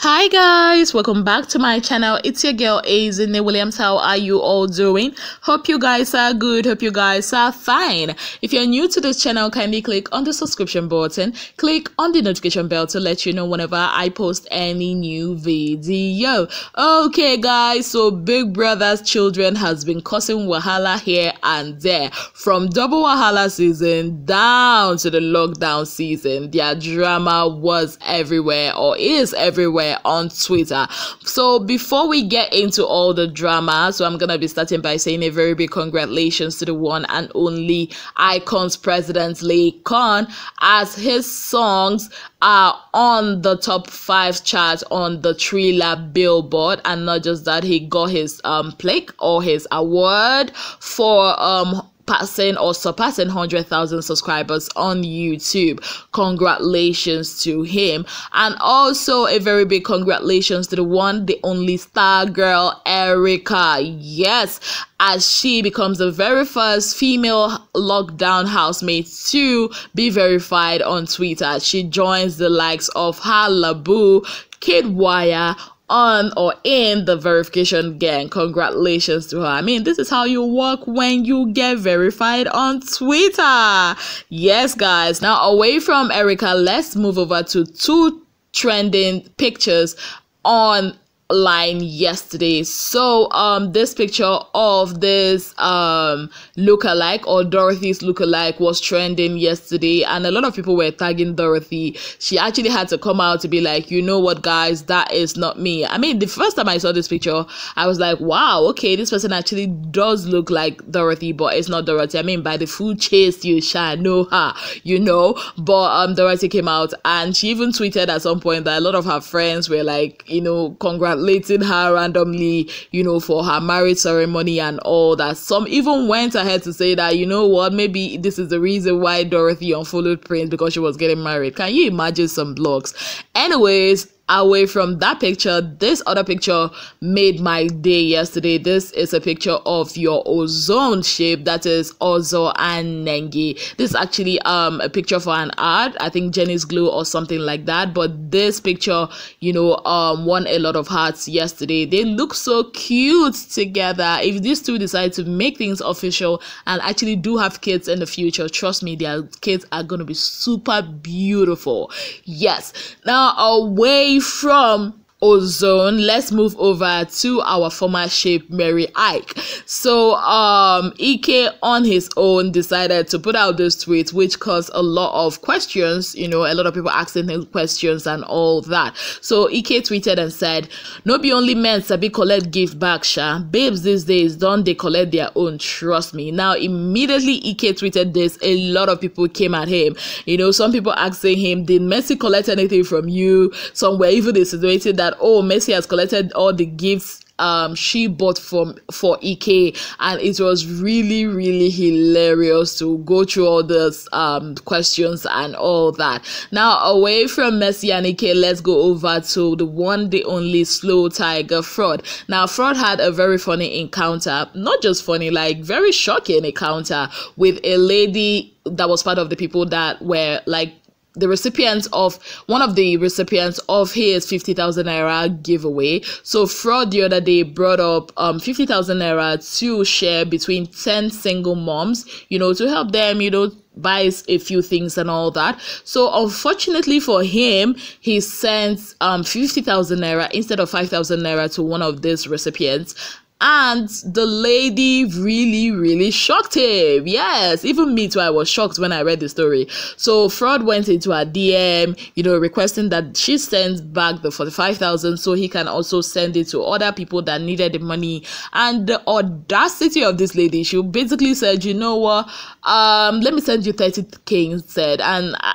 Hi guys, welcome back to my channel. It's your girl Ezinne Williams. How are you all doing? Hope you guys are good. Hope you guys are fine. If you're new to this channel, kindly click on the subscription button. Click on the notification bell to let you know whenever I post any new video. Okay guys, so Big Brother's children has been causing wahala here and there. From double wahala season down to the lockdown season, their drama was everywhere or is everywhere on Twitter. So before we get into all the drama, so I'm gonna be starting by saying a very big congratulations to the one and only Icons President Lee Khan as his songs are on the top five chart on the Triller Billboard, and not just that, he got his um plaque or his award for um passing or surpassing 100,000 subscribers on YouTube. Congratulations to him. And also a very big congratulations to the one, the only star girl, Erica. Yes, as she becomes the very first female lockdown housemate to be verified on Twitter. She joins the likes of Halabu, Kiddwaya, on or in the verification gang. Congratulations to her. I mean, this is how you work when you get verified on Twitter. Yes, guys. Now, away from Erica, let's move over to two trending pictures on line yesterday. So um this picture of this um lookalike or dorathy's lookalike was trending yesterday and a lot of people were tagging dorathy. She actually had to come out to be like you know what guys? That is not me. I mean the first time i saw this picture i was like wow okay this person actually does look like dorathy but it's not dorathy. I mean by the food chase you shall know her you know? But um dorathy came out and she even tweeted at some point that a lot of her friends were like you know congrats congratulating her randomly, you know, for her marriage ceremony and all that. Some even went ahead to say that, you know what, maybe this is the reason why Dorathy unfollowed Prince because she was getting married. Can you imagine some blogs? Anyways, away from that picture this other picture made my day yesterday. This is a picture of your ozone shape that is ozo and nengi. This is actually um a picture for an ad. I think jenny's glue or something like that. But this picture you know um won a lot of hearts yesterday. They look so cute together. If these two decide to make things official and actually do have kids in the future trust me their kids are going to be super beautiful. Yes. Now away from ozone. Let's move over to our former shape mary ike. So um ike on his own decided to put out this tweet which caused a lot of questions you know a lot of people asking him questions and all that. So ike tweeted and said no be only men sabi collect gift back sha. Babes these days don't they collect their own trust me. Now immediately ike tweeted this a lot of people came at him. You know some people asking him did mercy collect anything from you? Some were even insinuating that that oh Mercy has collected all the gifts um she bought from for Ike and it was really really hilarious to go through all those um questions and all that. Now away from Mercy and Ike, let's go over to the one the only slow tiger frodd. Now frodd had a very funny encounter, not just funny, like very shocking encounter with a lady that was part of the people that were like the recipients of one of the recipients of his 50,000 naira giveaway. So frodd the other day brought up um 50,000 naira to share between 10 single moms, you know, to help them, you know, buys a few things and all that. So unfortunately for him, he sent um 50,000 naira instead of 5,000 naira to one of these recipients and the lady really really shocked him. Yes even me too i was shocked when i read the story. So frodd went into her dm you know requesting that she sends back the 45000 so he can also send it to other people that needed the money. And the audacity of this lady she basically said you know what? Um let me send you 30k instead. And I,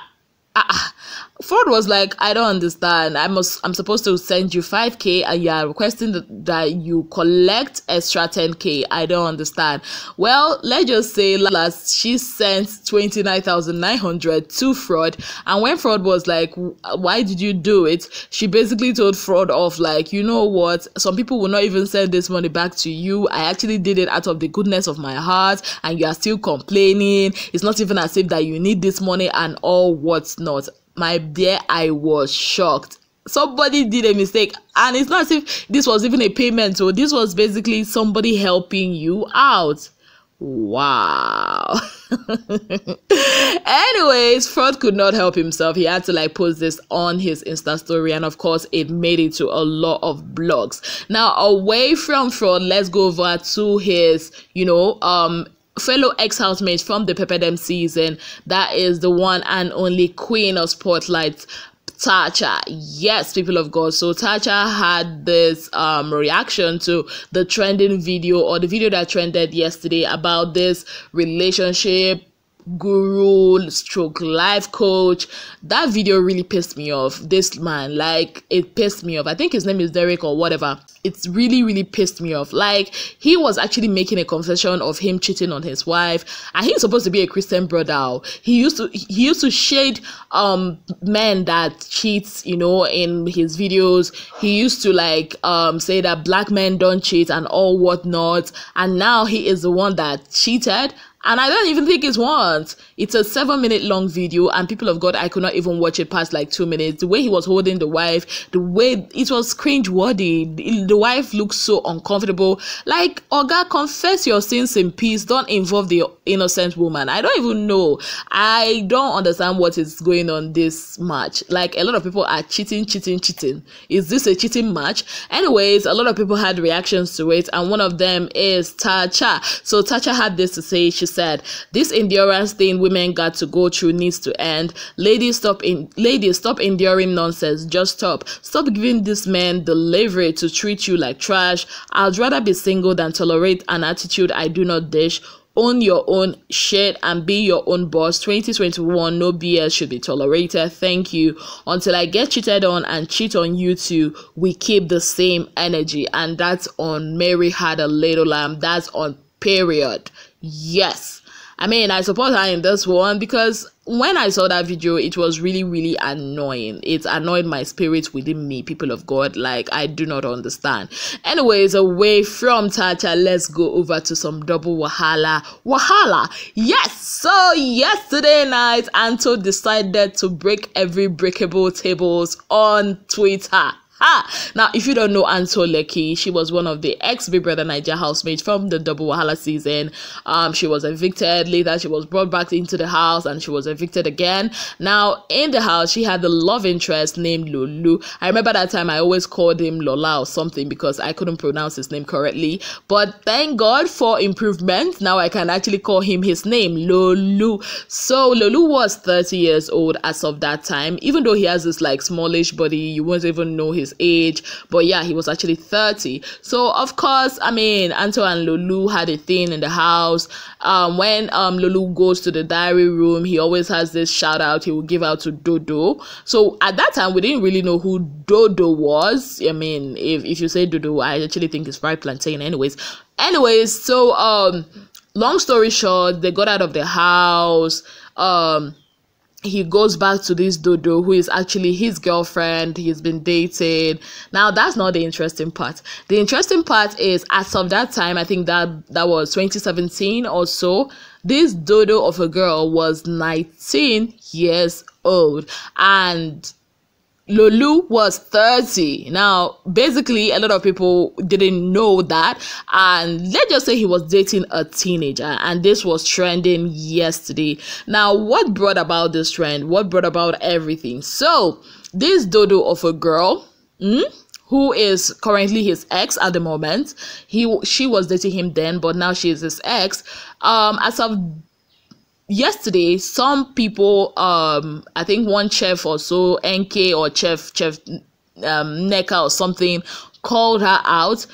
I, Frodd was like, I don't understand. I must I'm supposed to send you 5k and you are requesting that, that you collect extra 10k. I don't understand. Well, let's just say last she sent 29,900 to Frodd and when Frodd was like, why did you do it? She basically told Frodd off like, you know what? Some people will not even send this money back to you. I actually did it out of the goodness of my heart and you are still complaining. It's not even as if that you need this money and all what's not my dear, I was shocked. somebody did a mistake and it's not as if this was even a payment so this was basically somebody helping you out. Wow. Anyways frodd could not help himself. He had to like post this on his insta story and of course it made it to a lot of blogs now away from frodd let's go over to his you know um fellow ex-housemates from the Pepper Dem season. That is the one and only queen of spotlights, Tacha. Yes, people of God. So Tacha had this um reaction to the trending video or the video that trended yesterday about this relationship guru stroke life coach. That video really pissed me off. This man like it pissed me off. I think his name is derek or whatever. It's really really pissed me off. Like he was actually making a confession of him cheating on his wife. And he's supposed to be a christian brother. He used to he used to shade um men that cheats you know in his videos. He used to like um say that black men don't cheat and all whatnot. And now he is the one that cheated and I don't even think it's once. It's a seven minute long video, and people of God, I could not even watch it past like two minutes. The way he was holding the wife, the way it was cringe worthy. The wife looked so uncomfortable. Like, God, confess your sins in peace. Don't involve the innocent woman. I don't even know. I don't understand what is going on this match. Like, a lot of people are cheating, cheating, cheating. Is this a cheating match? Anyways, a lot of people had reactions to it, and one of them is Tacha. So Tacha had this to say. She said, This endurance thing women got to go through needs to end. Ladies, stop in ladies, stop enduring nonsense. Just stop. Stop giving this man the leverage to treat you like trash. I'd rather be single than tolerate an attitude I do not dish own your own shit and be your own boss 2021 no bs should be tolerated thank you until i get cheated on and cheat on you too we keep the same energy and that's on mary had a little lamb that's on period Yes. I mean, I support her in this one because when I saw that video, it was really, really annoying. It annoyed my spirit within me, people of God. Like, I do not understand. Anyways, away from Tacha, let's go over to some double Wahala. Wahala! Yes! So, yesterday night, Anto decided to break every breakable tables on Twitter. Now, if you don't know Anto Lecky, she was one of the ex Big Brother Naija housemates from the Double Wahala season. Um, she was evicted. Later, she was brought back into the house and she was evicted again. Now, in the house, she had the love interest named Lolu. I remember that time I always called him Lola or something because I couldn't pronounce his name correctly. But thank God for improvement. Now I can actually call him his name, Lolu. So Lolu was 30 years old as of that time. Even though he has this like smallish body, you won't even know age. But yeah, he was actually 30. So of course, I mean, Anto and Lolu had a thing in the house. Um, when um Lolu goes to the diary room, he always has this shout out he will give out to Dodo. So at that time, we didn't really know who Dodo was. I mean, if, if you say Dodo, I actually think it's fried plantain. Anyways, anyways, so um, long story short, they got out of the house. Um, he goes back to this dodo who is actually his girlfriend he's been dating. Now that's not the interesting part. The interesting part is as of that time i think that that was 2017 or so this dodo of a girl was 19 years old. And Lolu was 30. Now, basically, a lot of people didn't know that. And let's just say he was dating a teenager, and this was trending yesterday. Now, what brought about this trend? What brought about everything? So, this dodo of a girl, hmm, who is currently his ex at the moment, he she was dating him then, but now she is his ex. Um, as of yesterday some people um i think one chef or so nk or chef chef um Nneka or something called her out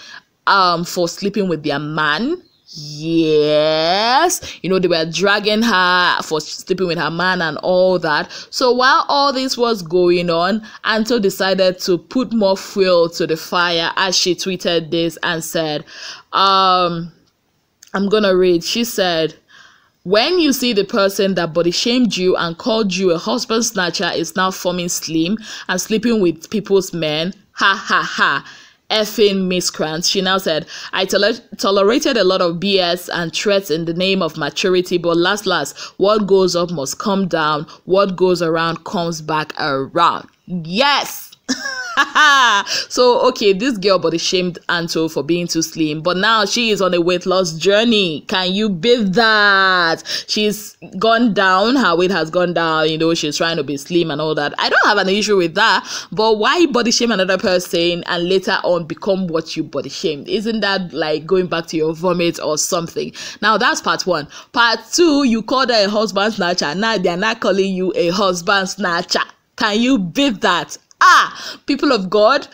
um for sleeping with their man. Yes. You know they were dragging her for sleeping with her man and all that. So while all this was going on anto decided to put more fuel to the fire as she tweeted this and said um i'm gonna read. She said when you see the person that body shamed you and called you a husband snatcher is now forming slim and sleeping with people's men, ha ha ha. Effing miscreant. She now said, I toler- tolerated a lot of BS and threats in the name of maturity, but last, last, what goes up must come down. What goes around comes back around. Yes! so okay, this girl body shamed Anto for being too slim, but now she is on a weight loss journey. Can you beat that? She's gone down, her weight has gone down, you know, she's trying to be slim and all that. I don't have an issue with that, but why body shame another person and later on become what you body shamed? Isn't that like going back to your vomit or something? Now that's part one. Part two, you called her a husband snatcher. Now they're not calling you a husband snatcher. Can you beat that? Ah, people of God,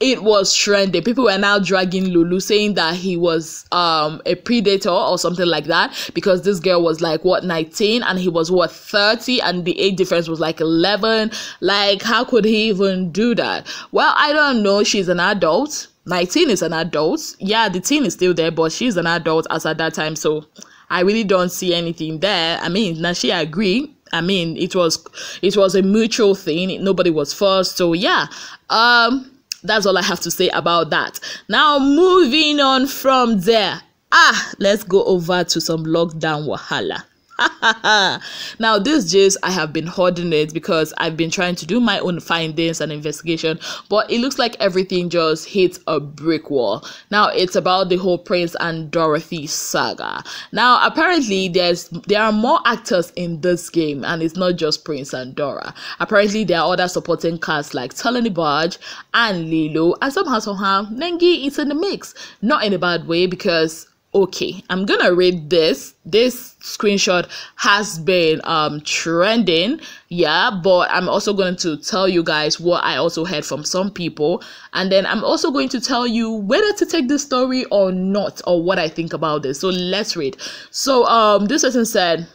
it was trending. People were now dragging Lolu, saying that he was um a predator or something like that because this girl was like what 19 and he was what 30 and the age difference was like 11. Like, how could he even do that? Well, I don't know. She's an adult. 19 is an adult. Yeah, the teen is still there, but she's an adult as at that time. So I really don't see anything there. I mean, now she agree I mean, it was it was a mutual thing. Nobody was forced. So yeah, um, that's all I have to say about that. Now moving on from there. Ah, let's go over to some lockdown wahala. now this gist i have been hoarding it because i've been trying to do my own findings and investigation but it looks like everything just hits a brick wall. Now it's about the whole prince and dorathy saga. Now apparently there's there are more actors in this game and it's not just prince and dora. Apparently there are other supporting casts like Tolani Baj and Lilo and somehow somehow Nengi is in the mix. Not in a bad way because okay i'm gonna read this. This screenshot has been um trending yeah but i'm also going to tell you guys what i also heard from some people. And then i'm also going to tell you whether to take this story or not or what i think about this. So let's read. So um this person said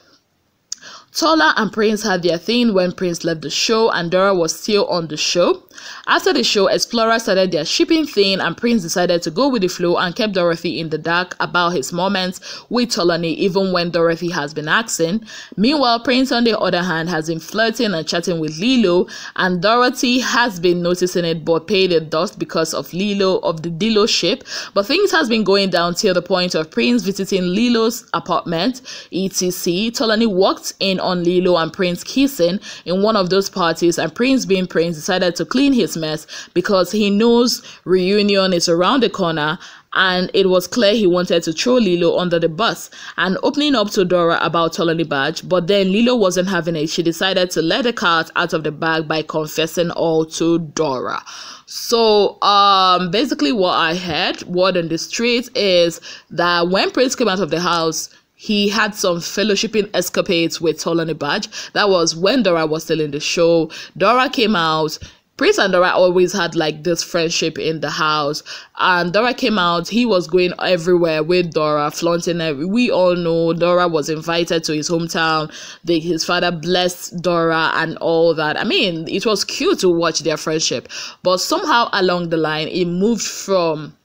Tola and Prince had their thing when Prince left the show and Dora was still on the show. After the show, Explorer started their shipping thing and Prince decided to go with the flow and kept Dorathy in the dark about his moments with Tolani even when Dorathy has been asking. Meanwhile, Prince on the other hand has been flirting and chatting with Lilo and Dorathy has been noticing it but paid a dust because of Lilo of the Dilo ship. But things has been going down till the point of Prince visiting Lilo's apartment, etc. Tolani walked in on Lilo and Prince kissing in one of those parties, and Prince, being Prince, decided to clean his mess because he knows reunion is around the corner and it was clear he wanted to throw Lilo under the bus and opening up to Dora about Tolani Baj, but then Lilo wasn't having it. She decided to let the cat out of the bag by confessing all to Dora. So, um, basically, what I heard, word on the street, is that when Prince came out of the house, he had some fellowshipping escapades with Tolani Baj. That was when Dora was still in the show. Dora came out. Prince and Dora always had like this friendship in the house. And Dora came out, he was going everywhere with Dora, flaunting every we all know Dora was invited to his hometown. His father blessed Dora and all that. I mean, it was cute to watch their friendship. But somehow along the line, it moved from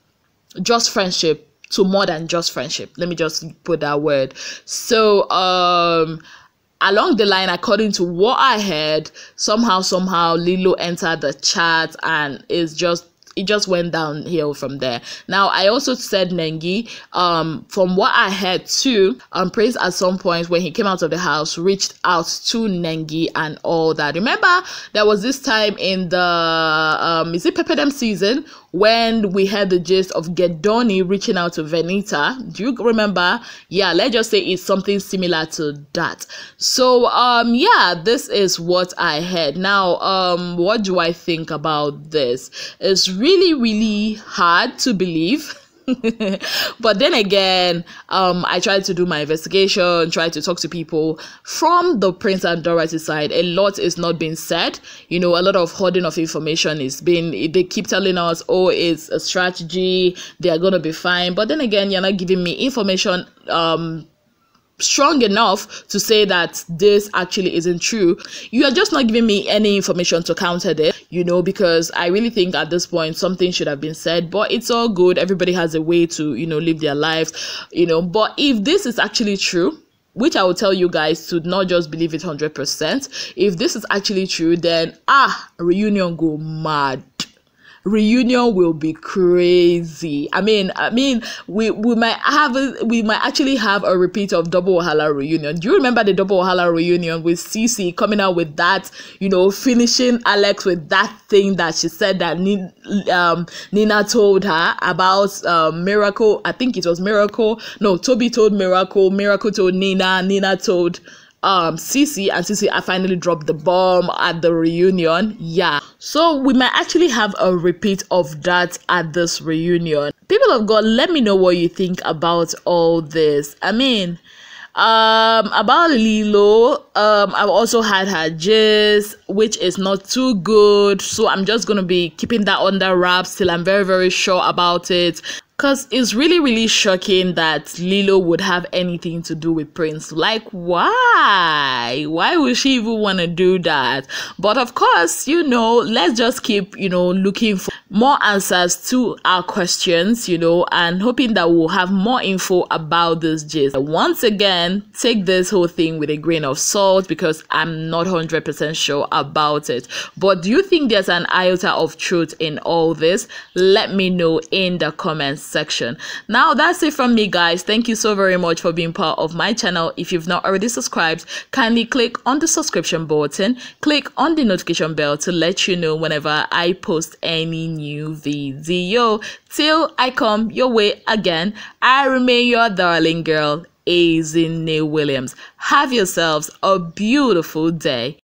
just friendship to more than just friendship. Let me just put that word. So, um, along the line, according to what I heard, somehow, somehow, Lilo entered the chat and is just it just went downhill from there. Now, I also said Nengi, um, from what I heard too, um, Prince at some point when he came out of the house reached out to Nengi and all that. Remember, there was this time in the, um, is it Pepper Dem season when we had the gist of Gedoni reaching out to Venita. Do you remember? Yeah, let's just say it's something similar to that. So, um, yeah, this is what I had. Now, um, what do I think about this? It's really, really hard to believe but then again, um, I tried to do my investigation, tried to talk to people from the Prince and Dorathy side. A lot is not being said. You know, a lot of hoarding of information is being. They keep telling us, "Oh, it's a strategy. They are gonna be fine." But then again, you're not giving me information. Um, strong enough to say that this actually isn't true. You are just not giving me any information to counter this, you know, because I really think at this point something should have been said, but it's all good. Everybody has a way to, you know, live their lives, you know. But if this is actually true, which I will tell you guys to not just believe it 100%, if this is actually true, then ah, reunion go mad reunion will be crazy. I mean, I mean, we we might have a, we might actually have a repeat of Double Wahala reunion. Do you remember the Double Wahala reunion with CeeC coming out with that, you know, finishing Alex with that thing that she said that um, Nina told her about um, Miracle. I think it was Miracle. No, Tobi told Miracle. Miracle told Nina. Nina told um CeeC and CeeC I finally dropped the bomb at the reunion. Yeah. So we might actually have a repeat of that at this reunion. People of God, let me know what you think about all this. I mean, um about Lilo, um I've also had her gist, which is not too good. So I'm just gonna be keeping that under wraps till I'm very, very sure about it. Because it's really, really shocking that Lilo would have anything to do with Prince. Like, why? Why would she even want to do that? But of course, you know, let's just keep, you know, looking for more answers to our questions, you know, and hoping that we'll have more info about this gist. Once again, take this whole thing with a grain of salt because I'm not 100% sure about it. But do you think there's an iota of truth in all this? Let me know in the comments section. Now that's it from me guys. Thank you so very much for being part of my channel. If you've not already subscribed, kindly click on the subscription button, click on the notification bell to let you know whenever I post any new video. Till I come your way again, I remain your darling girl, Ezinne Williams. Have yourselves a beautiful day.